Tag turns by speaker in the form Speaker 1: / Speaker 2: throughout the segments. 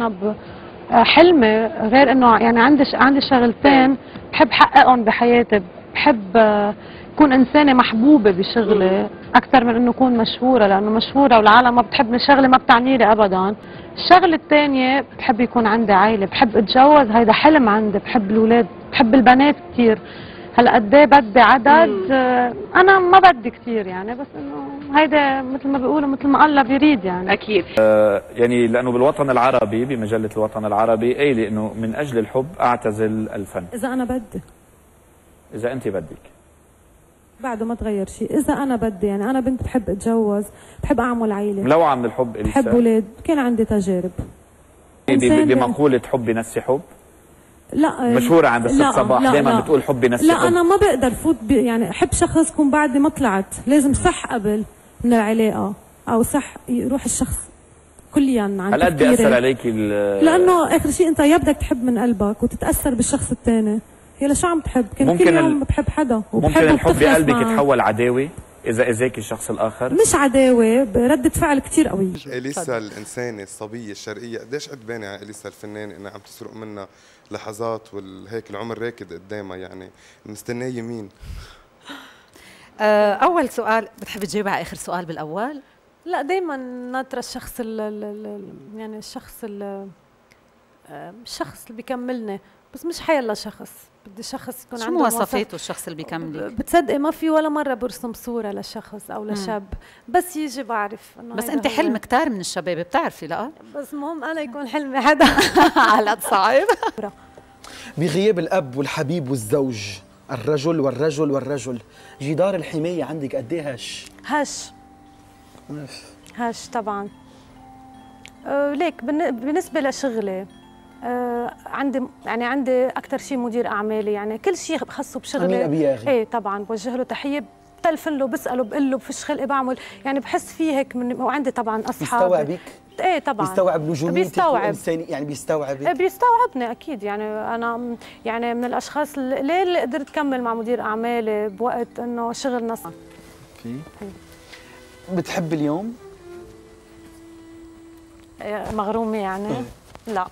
Speaker 1: أنا ب حلمي غير إنه يعني عندي عندي شغلتين بحب حققهم بحياتي. بحب آه، كون إنسانة محبوبة بشغلي أكثر من إنه اكون مشهورة لأنه مشهورة والعالم ما بتحبني شغله ما بتعني لي ابدا. الشغلة الثانية بحب يكون عندي عائلة بحب أتجوز هيدا حلم عندي. بحب الأولاد بحب البنات كثير هلا قد إيه بدي عدد؟ آه، أنا ما بدي كثير يعني بس إنه هيدا مثل ما بيقولوا مثل ما الله بيريد يعني.
Speaker 2: أكيد.
Speaker 3: يعني لأنه بالوطن العربي بمجلة الوطن العربي قايلة إنه من أجل الحب أعتزل الفن.
Speaker 4: إذا أنا بدي.
Speaker 3: إذا أنت بدك.
Speaker 4: بعده ما تغير شيء إذا أنا بدي يعني أنا بنت بحب أتجوز بحب أعمل عيلة.
Speaker 3: ملوعه من الحب
Speaker 4: بحب أولاد كان عندي تجارب.
Speaker 3: بمقولة حبي نسي حب.
Speaker 4: لا
Speaker 3: مشهورة عند الست صباح
Speaker 4: لا، لا.
Speaker 3: بتقول حبي نسي
Speaker 4: لا أنا ما بقدر فوت ب... يعني أحب شخص يكون بعدي ما طلعت لازم صح قبل من العلاقة أو صح يروح الشخص كليا عن
Speaker 3: هل قد. بيأثر عليك
Speaker 4: لأنه آخر شيء أنت يا بدك تحب من قلبك وتتأثر بالشخص الثاني يا لشو عم تحب كان كل يوم بحب حدا
Speaker 3: ممكن الحب بقلبك. يتحول عداوة إذا اذاك الشخص الآخر؟
Speaker 4: مش عداوة ردة فعل كتير قوية
Speaker 5: إليسا الإنسانة الصبية الشرقية قديش قد باني على إليسا الفنانة؟ إنها عم تسرق منا لحظات والهيك العمر راكد قدامها يعني مستنية يمين
Speaker 2: آه، أول سؤال بتحب تجاوب على آخر سؤال بالأول؟
Speaker 1: لا دايما ناطرة الشخص ال ال ال يعني الشخص ال آه، الشخص اللي بيكملني بس مش حيلا شخص. بدي شخص يكون
Speaker 2: شو
Speaker 1: عنده
Speaker 2: مواصفاته الشخص اللي بيكملك
Speaker 1: بتصدقي ما في ولا مرة برسم صورة لشخص أو لشاب. بس يجي بعرف إنه
Speaker 2: بس
Speaker 1: أنت.
Speaker 2: حلم كتار من الشباب بتعرفي لأ؟
Speaker 1: بس مهم أنا يكون حلمي حدا
Speaker 2: على قد صعب.
Speaker 6: بغياب الأب والحبيب والزوج. الرجل والرجل والرجل. جدار الحماية عندك قد إيه هش؟
Speaker 1: هش. هش طبعا. أه ليك بالن- بالنسبة لشغلي أه عندي يعني عندي أكثر شيء مدير أعمالي يعني كل شيء خاصه بشغلي. إيه طبعا بوجه له تحية بتلفن له بسأله بقول له بفيش خلقي بعمل. يعني بحس فيه هيك من وعندي طبعا أصحاب.
Speaker 6: بيستوعبك؟
Speaker 1: إيه طبعا.
Speaker 6: بيستوعب نجوميتك
Speaker 1: بيستوعب.
Speaker 6: يعني بيستوعبك؟
Speaker 1: إيه بيستوعبني أكيد. يعني أنا يعني من الأشخاص اللي ليه اللي قدرت كمل مع مدير أعمالي بوقت إنه شغل نص.
Speaker 6: في بتحب اليوم؟
Speaker 1: إيه، مغرومة يعني؟ لا.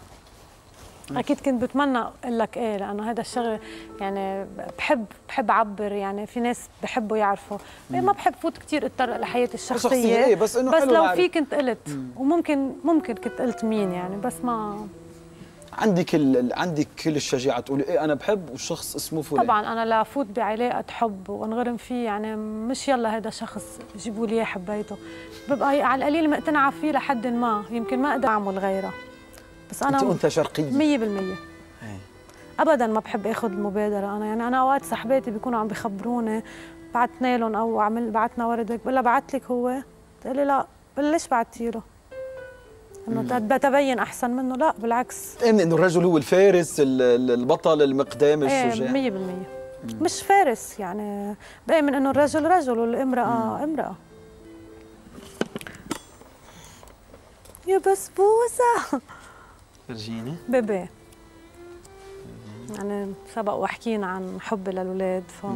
Speaker 1: أكيد كنت بتمنى أقول لك إيه لأنه هذا الشغل يعني بحب بحب أعبر يعني في ناس بحبوا يعرفوا. ما بحب فوت كثير اتطرق لحياتي
Speaker 6: شخصية،
Speaker 1: الشخصيه
Speaker 6: إيه، بس إنه
Speaker 1: بس لو. في كنت قلت. وممكن ممكن كنت قلت مين يعني بس ما
Speaker 6: عندك ال... عندك كل الشجاعة تقولي إيه أنا بحب والشخص اسمه فلان.
Speaker 1: طبعا أنا لا أفوت بعلاقة حب وانغرم فيه يعني مش يلا هذا شخص جيبوا لي إياه حبيته. ببقى على القليل مقتنعة فيه لحد ما يمكن ما أقدر أعمل غيره. بس أنا
Speaker 6: أنثى شرقية.
Speaker 1: 100%
Speaker 6: إيه.
Speaker 1: ابدا ما بحب أخذ المبادرة أنا. يعني أنا أوقات صاحباتي بيكونوا عم بيخبروني بعتنا لهم أو عمل بعتنا ورد هيك بقول لها بعت لك هو؟ تقول لي لا بقول ليش بعتي له؟ انه بتبين أحسن منه. لا بالعكس.
Speaker 6: تأمني إنه الرجل هو الفارس ال- ال- البطل المقدام
Speaker 1: إيه
Speaker 6: الشجاع.
Speaker 1: 100% مش فارس يعني. بآمن إنه الرجل رجل والامرأة امرأة. يا بسبوسة
Speaker 6: فرجيني
Speaker 1: بيبي يعني سبق وحكينا عن حبي للولاد ف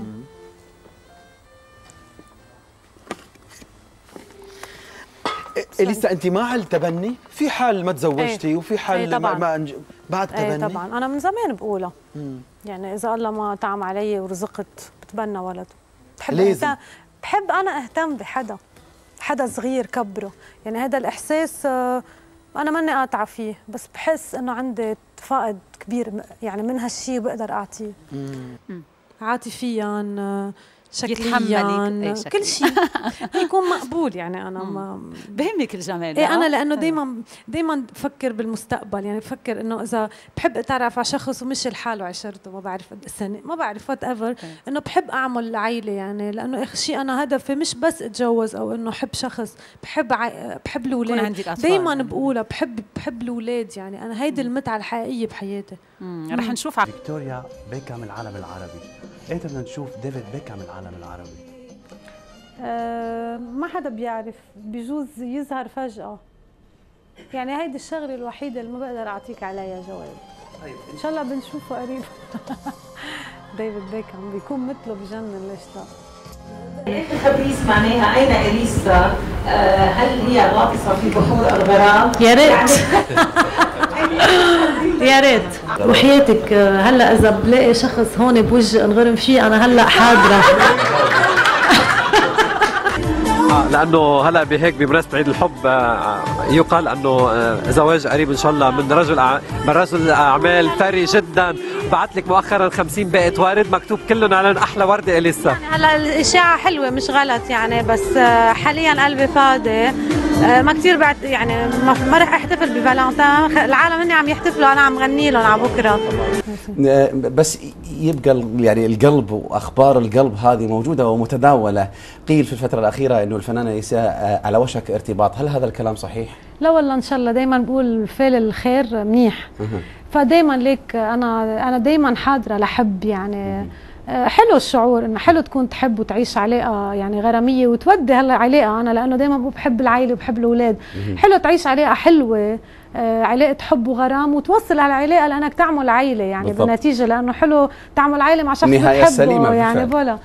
Speaker 6: إيه لسه أنت مع التبني؟ في حال ما تزوجتي
Speaker 1: إيه.
Speaker 6: وفي حال
Speaker 1: إيه
Speaker 6: ما,
Speaker 1: طبعاً.
Speaker 6: ما أنج... بعد
Speaker 1: إيه
Speaker 6: تبني؟
Speaker 1: طبعا أنا من زمان بقولها يعني إذا الله ما طعم علي ورزقت بتبنى ولد بحب
Speaker 6: لازم.
Speaker 1: أهتم بحب أنا أهتم بحدا حدا صغير كبره يعني هذا الإحساس آه، أنا ماني قاطعة فيه بس بحس إنه عندي فائض كبير يعني من هالشيء بقدر أعطيه. عاطفيا شكليا. كل شيء. يكون مقبول يعني أنا ما
Speaker 2: بهمك الجمال. إيه؟
Speaker 1: أنا لأنه دائما دائما بفكر بالمستقبل يعني بفكر إنه إذا بحب أتعرف على شخص ومشي لحاله عشرته ما بعرف قد سنه ما بعرف وات ايفر إنه بحب أعمل عائله يعني لأنه اخر شيء أنا هدفي مش بس أتجوز أو إنه أحب شخص بحب عي... بحب
Speaker 2: الأولاد.
Speaker 1: دائما بقولها بحب بحب الأولاد يعني أنا هيدي المتعة الحقيقية بحياتي.
Speaker 2: رح نشوف ع-
Speaker 7: فيكتوريا بيكهام العالم العربي. بدنا نشوف ديفيد بيكهام العالم العربي؟
Speaker 1: أه ما حدا بيعرف بجوز يظهر فجأة. يعني هيدي الشغلة الوحيدة اللي ما بقدر أعطيك عليها جواب. إن شاء الله بنشوفه قريب. ديفيد بيكهام بيكون مثله بجنن ليش لا؟
Speaker 8: خبريس معناها؟ أين إليسا؟ آه، هل هي غاطسة في بحور الغرام؟
Speaker 1: يا ريت.
Speaker 8: أين
Speaker 1: يا ريت. وحياتك آه، هلا إذا بلاقي شخص هون بوجه انغرم فيه أنا هلا حاضرة.
Speaker 9: آه، لأنه هلا بهيك بمناسبه عيد الحب آه، يقال أنه زواج قريب إن شاء الله من رجل أع- من رجل أعمال ثري جدا. بعت لك مؤخرا 50 باقه ورد مكتوب كلهم على أحلى وردة إليسا.
Speaker 1: هلا الاشاعه حلوة مش غلط يعني بس حاليا قلبي فاضي. ما كثير بعد يعني ما, رح أحتفل بفالنتين. العالم هني عم يحتفلوا. أنا عم غني لهم. على بكرة.
Speaker 7: بس يبقى يعني القلب وأخبار القلب هذه موجودة ومتداولة. قيل في الفترة الأخيرة إنه الفنانة يساء على وشك ارتباط. هل هذا الكلام صحيح؟
Speaker 1: لا والله إن شاء الله. دائما بقول فعل الخير منيح. فدائما ليك أنا أنا دائما حاضرة لحب يعني. آه، حلو الشعور إنه حلو تكون تحب وتعيش علاقه يعني غرامية وتودي هلا علاقه أنا لأنه دائما بحب العائله وبحب الأولاد حلو تعيش علاقه حلوة آه، علاقه حب وغرام وتوصل على العلاقه لأنك تعمل عائله يعني
Speaker 7: بالضبط.
Speaker 1: بالنتيجة لأنه حلو تعمل عائله مع شخص
Speaker 7: النهاية
Speaker 1: بتحبه
Speaker 7: السليمة
Speaker 1: يعني
Speaker 7: بالفعل.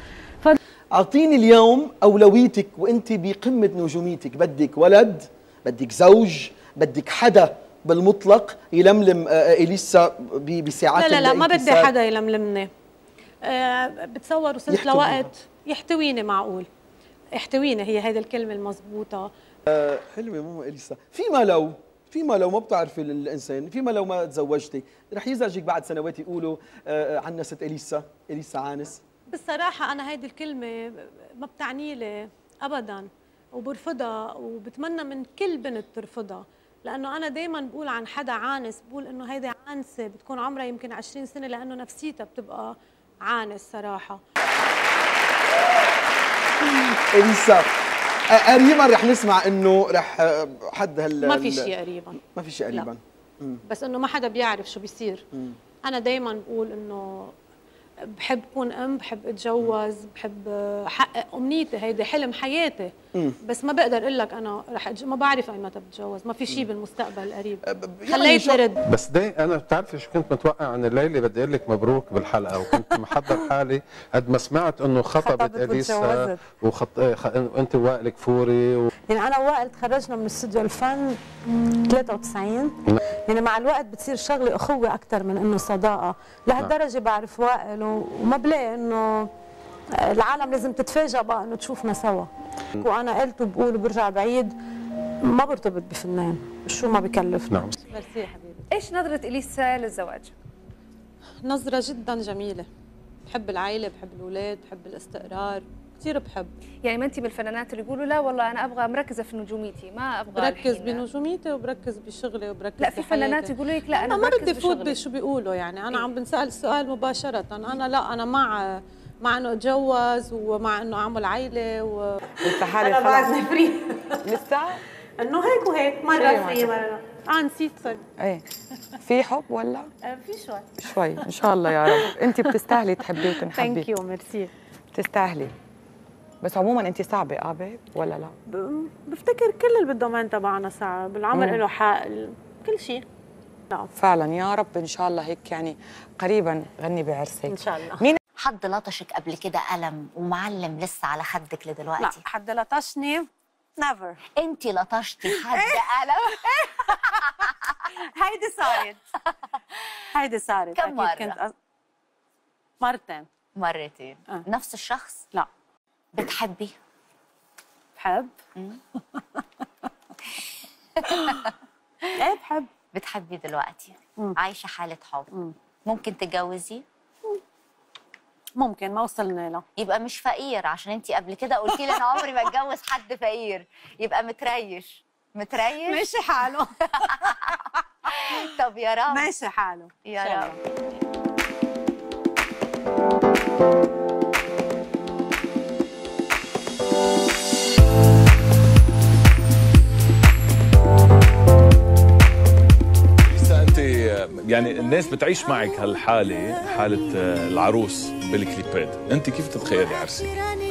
Speaker 1: فلا
Speaker 6: أعطيني اليوم أولويتك وأنت بقمة نجوميتك بدك ولد بدك زوج بدك حدا بالمطلق يلملم آه، آه، إليسا ب- بساعات
Speaker 1: لا لا لا ما بدي. حدا يلملمني بتصور وصلت. لوقت يحتويني معقول. يحتويني هي هيدي الكلمة المضبوطة.
Speaker 6: حلوة ماما إليسا. فيما لو فيما لو ما بتعرفي الإنسان فيما لو ما تزوجتي رح يزعجك بعد سنوات يقولوا آه، عنا ست إليسا إليسا عانس.
Speaker 1: بالصراحة أنا هيدي الكلمة ما بتعني لي أبدا وبرفضها وبتمنى من كل بنت ترفضها. لأنه أنا دايما بقول عن حدا عانس بقول إنه هيدي عانسة بتكون عمرها يمكن 20 سنة لأنه نفسيتها بتبقى صراحة
Speaker 6: إليسا آه، قريبا رح نسمع إنه رح حد هال
Speaker 1: ما في شيء قريبا.
Speaker 6: ما في شيء قريبا.
Speaker 1: بس إنه ما حدا بيعرف شو بيصير. أنا دائما بقول إنه بحب كون أم بحب أتجوز بحب احقق أمنيتي هيدي حلم حياتي.
Speaker 6: مم.
Speaker 1: بس ما بقدر أقول لك أنا رح أتج... ما بعرف اي متى بتجوز ما في شيء بالمستقبل القريب
Speaker 6: يعني
Speaker 1: خليتني
Speaker 6: شو-
Speaker 1: رد
Speaker 10: بس دي أنا بتعرفي شو كنت متوقع عن الليلة؟ بدي أقول لك مبروك بالحلقة وكنت محضر حالي قد ما سمعت إنه خطبت
Speaker 2: خطبت إليسا.
Speaker 10: وخط... خ... وانت وائل كفوري و...
Speaker 11: يعني أنا وائل تخرجنا من استوديو الفن 93 يعني مع الوقت بتصير شغلة أخوة أكثر من إنه صداقة. لهالدرجة بعرف وائل وما بلاقي إنه العالم لازم تتفاجئ بقى إنه تشوفنا سوا. وأنا قلت وبقول وبرجع بعيد ما برتبط بفنان شو ما بكلف.
Speaker 10: نعم.
Speaker 1: ميرسي يا حبيبي.
Speaker 12: إيش نظرة إليسا للزواج؟
Speaker 1: نظرة جدا جميلة. بحب العائلة بحب الأولاد بحب الاستقرار. كثير بحب.
Speaker 12: يعني ما انت بالفنانات اللي يقولوا لا والله أنا أبغى مركزة في نجوميتي ما أبغى
Speaker 1: بركز
Speaker 12: الحين-
Speaker 1: بنجوميتي وبركز بشغلي وبركز
Speaker 12: لا في فنانات. يقولوا لك لا
Speaker 1: أنا ما بدي فوت. بشو بيقولوا يعني. أنا عم بنسأل السؤال مباشرة. أنا لا أنا مع مع إنه أتجوز ومع إنه أعمل عائله و
Speaker 2: حالي
Speaker 1: أنا بعدني free
Speaker 2: لسه؟
Speaker 1: إنه هيك وهيك مرة
Speaker 2: شوي
Speaker 1: free مرة. آه نسيت صرت
Speaker 2: إيه. في حب ولا؟
Speaker 1: آه، في شوي.
Speaker 2: شوي إن شاء الله يا رب. أنت بتستاهلي تحبي وتنحبي
Speaker 1: thank you merci.
Speaker 2: بتستاهلي. بس عموما انت صعبة قابه ولا لا؟
Speaker 1: بفتكر كل اللي بال domaine تبعنا صعب العمر
Speaker 2: مم.
Speaker 1: له حق ال- كل شيء. لا
Speaker 2: فعلا يا رب إن شاء الله هيك يعني قريبا غني بعرسك.
Speaker 1: إن شاء الله.
Speaker 2: مين؟
Speaker 13: حد لطشك قبل كده قلم ومعلم لسه على خدك
Speaker 1: لا
Speaker 13: لدلوقتي
Speaker 1: حد لطشني نيفر
Speaker 13: انت لطشتي حد قلم؟
Speaker 1: هيدي صارت. هيدي صارت.
Speaker 13: كم مرة؟
Speaker 1: كنت أ... مرتين.
Speaker 13: مرتين.
Speaker 1: آه.
Speaker 13: نفس الشخص؟
Speaker 1: لا.
Speaker 13: بتحبي؟
Speaker 1: بحب. إيه بحب.
Speaker 13: بتحبي دلوقتي؟
Speaker 1: مم.
Speaker 13: عايشة حالة حب.
Speaker 1: مم.
Speaker 13: ممكن تتجوزي؟
Speaker 1: ممكن ما وصلنا له
Speaker 13: يبقى مش فقير عشان انت قبل كده قلتي لي أنا عمري ما اتجوز حد فقير. يبقى متريش. متريش؟
Speaker 1: ماشي حاله.
Speaker 13: طب يا رب.
Speaker 1: ماشي حاله.
Speaker 13: يا رب.
Speaker 14: يعني الناس بتعيش معك هالحالة حالة آه، العروس بالكليبات. أنت كيف تتخيلي عرسك؟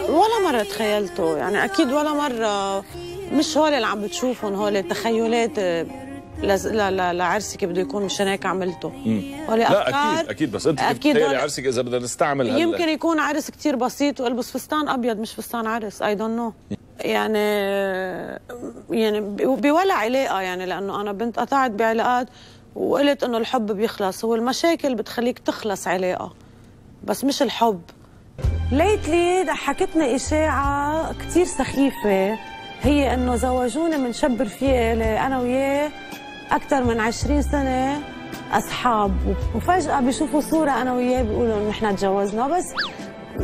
Speaker 1: ولا مرة تخيلته. يعني أكيد ولا مرة. مش هول اللي عم بتشوفهم هول تخيلات لز... لا لا لعرسي كيف بده يكون مشان هيك عملته. هول
Speaker 14: لا أكيد أكيد بس
Speaker 1: أنت
Speaker 14: تتخيلي
Speaker 1: هول-
Speaker 14: عرسك إذا بدنا نستعمل هال
Speaker 1: يمكن يكون عرس كتير بسيط والبس فستان أبيض مش فستان عرس. I don't know يعني يعني ب- بولا علاقة يعني لأنه أنا بنت قطعت بعلاقات
Speaker 15: وقلت إنه الحب بيخلص هو المشاكل بتخليك تخلص علاقة بس مش الحب. ليتلي ضحكتني إشاعة كثير سخيفة هي إنه زوجوني من شاب رفيقي أنا وياه أكثر من 20 سنة أصحاب وفجأة بيشوفوا صورة أنا وياه بيقولوا إنه نحن تجوزنا بس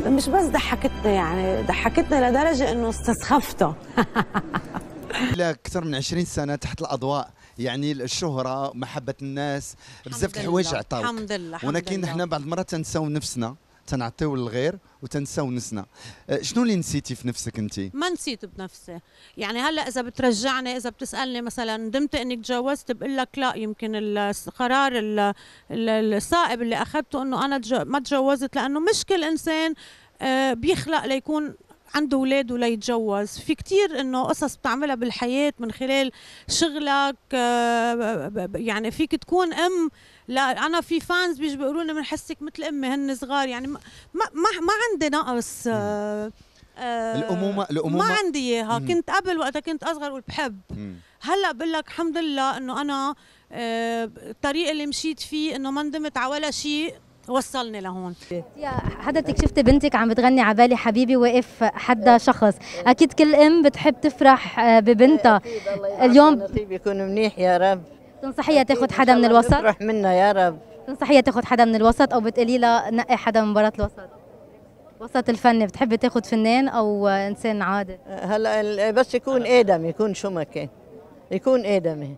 Speaker 15: مش بس ضحكتني يعني ضحكتني لدرجة إنه استسخفتها
Speaker 16: أكثر من 20 سنة تحت الأضواء. يعني الشهرة محبة الناس بزاف الحوايج عطاوك
Speaker 1: الحمد لله الحمد
Speaker 16: ولكن. إحنا بعض المرات تنساو نفسنا تنعطيو للغير وتنساو نفسنا. أه، شنو اللي نسيتي في نفسك أنت؟
Speaker 1: ما نسيت بنفسي. يعني هلا إذا بترجعني إذا بتسألني مثلا ندمت انك تجوزت بقول لك لا يمكن القرار ال- ال- الصائب اللي أخذته إنه أنا ما تجوزت لأنه مش كل إنسان آه، بيخلق ليكون عنده أولاد وليتجوز في كتير إنه قصص بتعملها بالحياة من خلال شغلك آه، يعني فيك تكون أم. لا أنا في فانز بيجوا بيقولوا لي بنحسك مثل أمي هن صغار. يعني ما ما ما, عندي نقص. آه، آه،
Speaker 16: الأمومة- الأمومة-
Speaker 1: ما عندي
Speaker 16: إياها.
Speaker 1: كنت قبل وقتها كنت أصغر أقول بحب هلأ بقول لك الحمد لله إنه أنا آه، الطريق اللي مشيت فيه إنه ما ندمت على ولا شيء. وصلني لهون.
Speaker 17: حضرتك شفت بنتك عم بتغني عبالي حبيبي واقف حدا شخص. أكيد كل أم بتحب تفرح آه، ببنتها. اليوم
Speaker 18: نصيب يكون منيح يا رب.
Speaker 17: تنصحيها تاخذ حدا من الوسط؟
Speaker 18: تفرح منا يا رب.
Speaker 17: تنصحيها تاخذ حدا من الوسط أو بتقولي لها نقي حدا من برات الوسط؟ وسط الفني بتحبي تاخذ فنان أو إنسان عادي؟
Speaker 18: هلا بس يكون آدم يكون شو ما كان. يكون آدمي.